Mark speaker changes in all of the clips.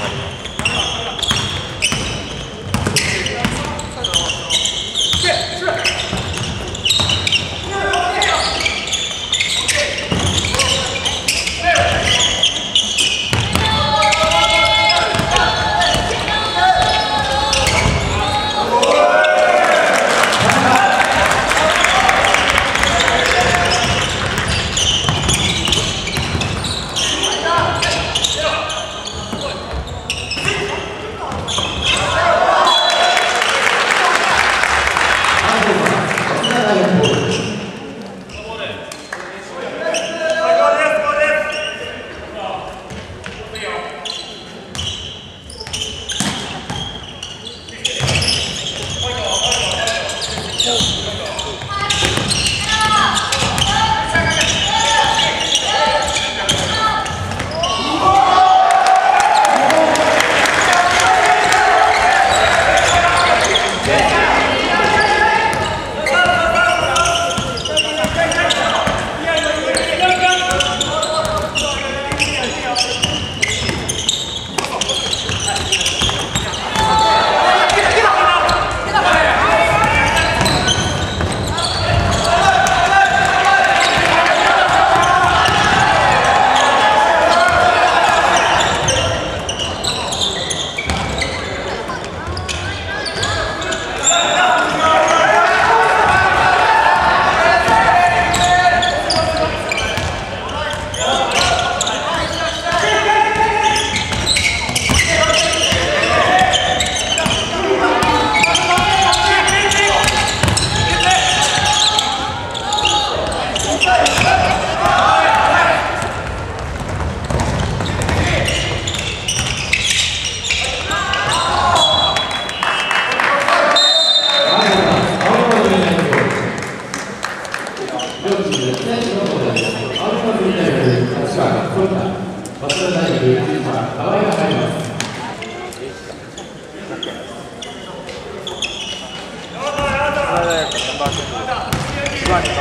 Speaker 1: Yeah.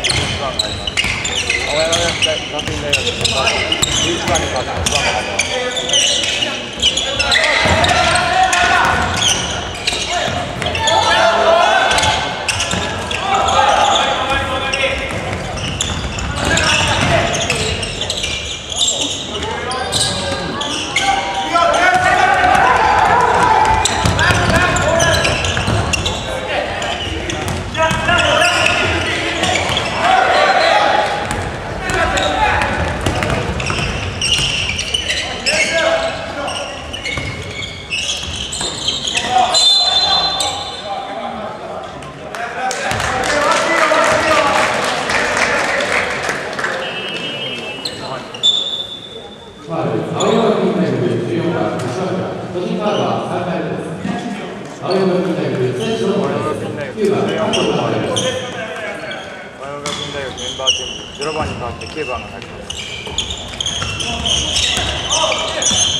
Speaker 1: Nothing there. He's running for that. 青山学院大学メンバーチーム0番に変わって9番が入ります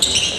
Speaker 2: Gracias.